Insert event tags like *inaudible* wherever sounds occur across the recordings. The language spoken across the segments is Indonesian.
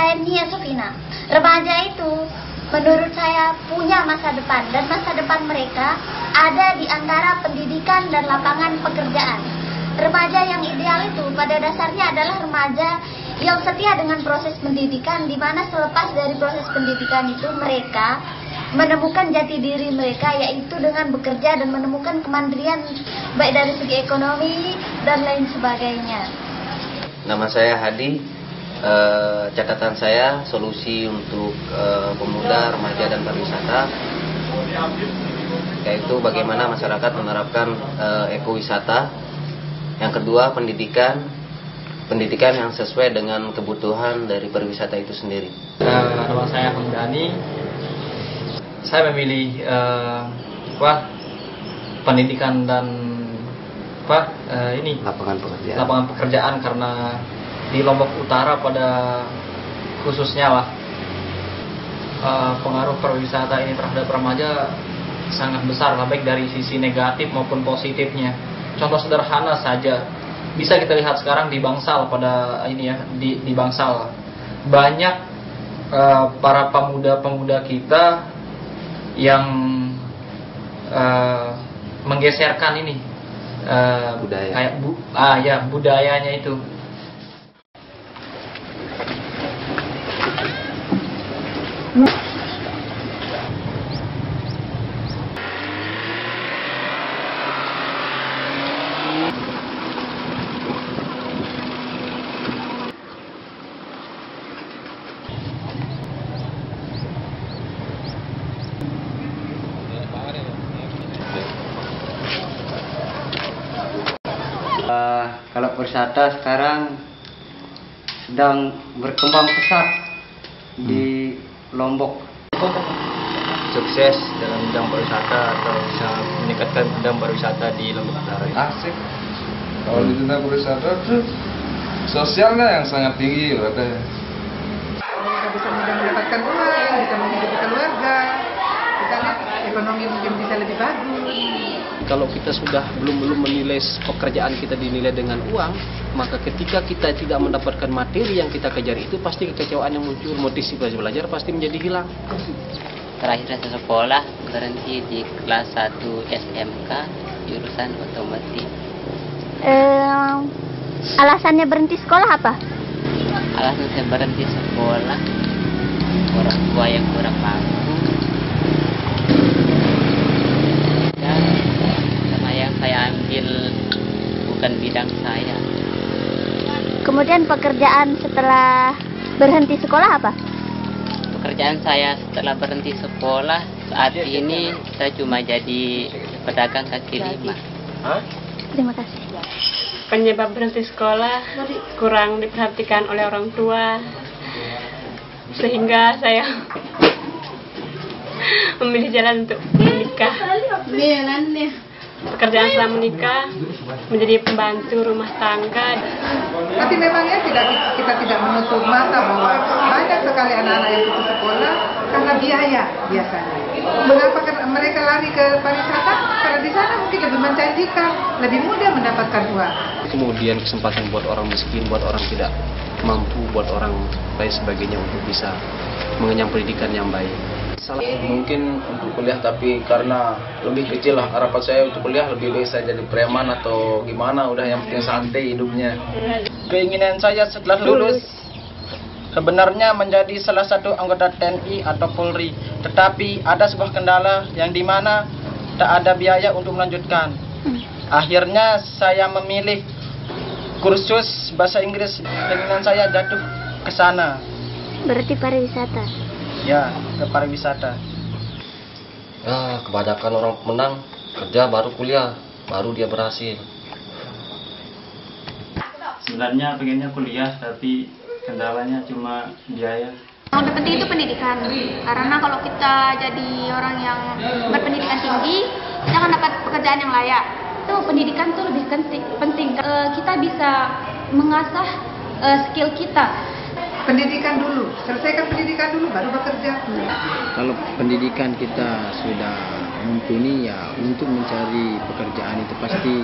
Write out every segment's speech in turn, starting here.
saya Nia Sofina. Remaja itu menurut saya punya masa depan dan masa depan mereka ada di antara pendidikan dan lapangan pekerjaan. Remaja yang ideal itu pada dasarnya adalah remaja yang setia dengan proses pendidikan di mana selepas dari proses pendidikan itu mereka menemukan jati diri mereka yaitu dengan bekerja dan menemukan kemandirian baik dari segi ekonomi dan lain sebagainya. Nama saya Hadi. E, catatan saya solusi untuk e, pemuda, remaja dan pariwisata yaitu bagaimana masyarakat menerapkan e, ekowisata. Yang kedua pendidikan, pendidikan yang sesuai dengan kebutuhan dari pariwisata itu sendiri. nama saya Hamdani, saya memilih uh, apa pendidikan dan apa uh, ini lapangan pekerjaan lapangan pekerjaan karena di Lombok Utara pada khususnya lah. Uh, pengaruh pariwisata ini terhadap remaja sangat besar lah baik dari sisi negatif maupun positifnya. Contoh sederhana saja bisa kita lihat sekarang di Bangsal pada ini ya di, di Bangsal. Banyak uh, para pemuda-pemuda kita yang uh, menggeserkan ini uh, budaya. kayak bu, ah ya budayanya itu Uh, kalau wisata sekarang sedang berkembang pesat di Lombok. sukses dalam bidang pariwisata atau bisa meningkatkan bidang pariwisata di Lombok Utara. asik kalau di tentang pariwisata tuh sosialnya yang sangat tinggi katanya mereka bisa mendapatkan uang, bisa menghidupi keluarga, sana ekonomi mungkin bisa lebih bagus. Kalau kita sudah belum belum menilai pekerjaan kita dinilai dengan uang, maka ketika kita tidak mendapatkan materi yang kita kejar itu pasti kekecewaan yang muncul, motivasi belajar pasti menjadi hilang. Terakhir saya sekolah berhenti di kelas 1 SMK jurusan otomotif. Eh, alasannya berhenti sekolah apa? Alasan saya berhenti sekolah orang tua yang kurang mampu dan saya ambil bukan bidang saya. Kemudian pekerjaan setelah berhenti sekolah apa? Pekerjaan saya setelah berhenti sekolah saat ini saya cuma jadi pedagang kaki lima. Terima kasih. penyebab berhenti sekolah kurang diperhatikan oleh orang tua sehingga saya *laughs* memilih jalan untuk menikah pekerjaan setelah menikah menjadi pembantu rumah tangga Tapi memangnya tidak kita tidak menutup mata bahwa banyak sekali anak-anak yang putus sekolah karena biaya biasanya. Mengapa mereka lari ke pariwisata? Karena di sana mungkin lebih menjanjikan, lebih mudah mendapatkan uang. Kemudian kesempatan buat orang miskin, buat orang tidak mampu, buat orang lain sebagainya untuk bisa mengenyam pendidikan yang baik. Salah mungkin untuk kuliah tapi karena lebih kecil lah harapan saya untuk kuliah lebih baik saya jadi preman atau gimana udah yang penting santai hidupnya Keinginan saya setelah lulus sebenarnya menjadi salah satu anggota TNI atau Polri, tetapi ada sebuah kendala yang di mana tak ada biaya untuk melanjutkan. Akhirnya saya memilih kursus bahasa Inggris. Keinginan saya jatuh ke sana, Berarti pariwisata. Ya ke pariwisata. Ya, kebanyakan orang menang kerja baru kuliah, baru dia berhasil. Sebenarnya pengennya kuliah tapi kendalanya cuma biaya. Yang terpenting itu pendidikan. Karena kalau kita jadi orang yang berpendidikan tinggi, kita akan dapat pekerjaan yang layak. Itu pendidikan itu lebih penting. penting. Eh, kita bisa mengasah eh, skill kita. Pendidikan dulu, selesaikan pendidikan dulu baru bekerja. Kalau pendidikan kita sudah mumpuni ya untuk mencari pekerjaan itu pasti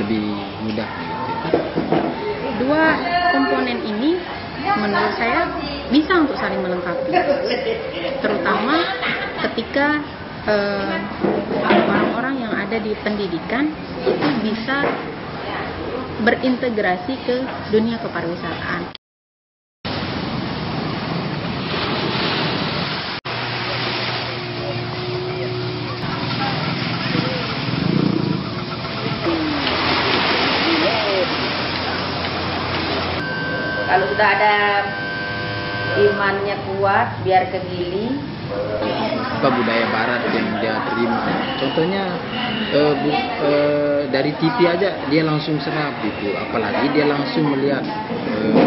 lebih mudah gitu. Dua komponen ini menurut saya bisa untuk saling melengkapi terutama ketika eh, orang-orang yang ada di pendidikan itu bisa berintegrasi ke dunia kepariwisataan. Kalau sudah ada imannya kuat, biar ke gili, apa budaya barat yang dia terima? Contohnya eh, bu, eh, dari TV aja dia langsung serap gitu. Apalagi dia langsung melihat eh,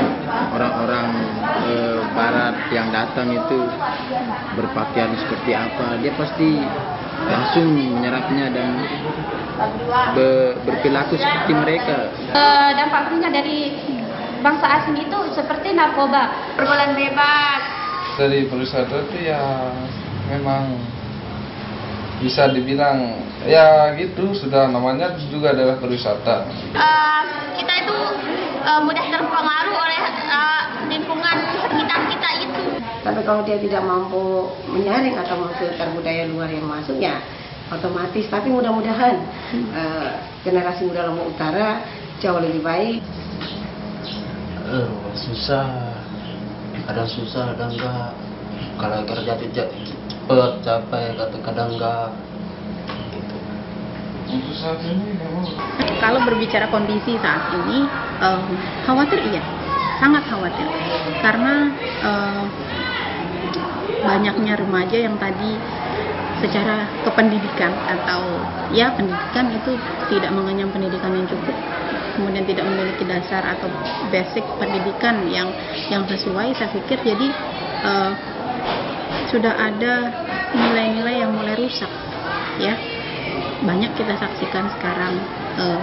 orang-orang eh, barat yang datang itu berpakaian seperti apa. Dia pasti langsung menyerapnya dan be- berperilaku seperti mereka. Eh, dampaknya dari bangsa asing itu seperti narkoba, pergaulan bebas, dari pariwisata itu ya memang bisa dibilang ya gitu sudah namanya juga adalah pariwisata Eh, kita itu eh, mudah terpengaruh oleh eh, lingkungan sekitar kita itu. Tapi kalau dia tidak mampu menyaring atau memfilter budaya luar yang masuk ya otomatis. Tapi mudah-mudahan eh, generasi muda Lombok Utara jauh lebih baik. Eh, susah. Kadang susah kadang enggak. Kalau kerja ja- cepet capek kadang kadang enggak. Untuk saat ini memang Kalau berbicara kondisi saat ini, eh, khawatir iya, sangat khawatir, karena eh, banyaknya remaja yang tadi secara kependidikan atau ya pendidikan itu tidak mengenyam pendidikan yang cukup, kemudian tidak memiliki dasar atau basic pendidikan yang yang sesuai, saya pikir jadi eh, sudah ada nilai-nilai yang mulai rusak, ya banyak kita saksikan sekarang eh,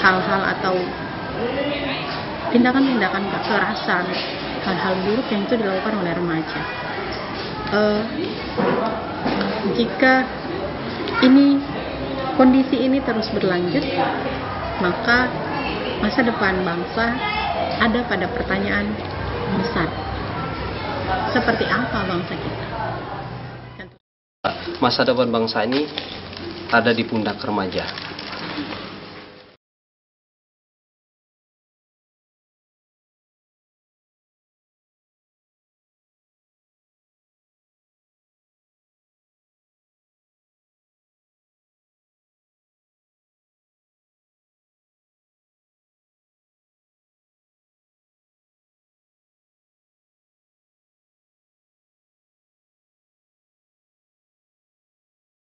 hal-hal atau tindakan-tindakan kekerasan, hal-hal buruk yang itu dilakukan oleh remaja. Eh, jika ini kondisi ini terus berlanjut, maka masa depan bangsa ada pada pertanyaan besar. Seperti apa bangsa kita? masa depan bangsa ini ada di pundak remaja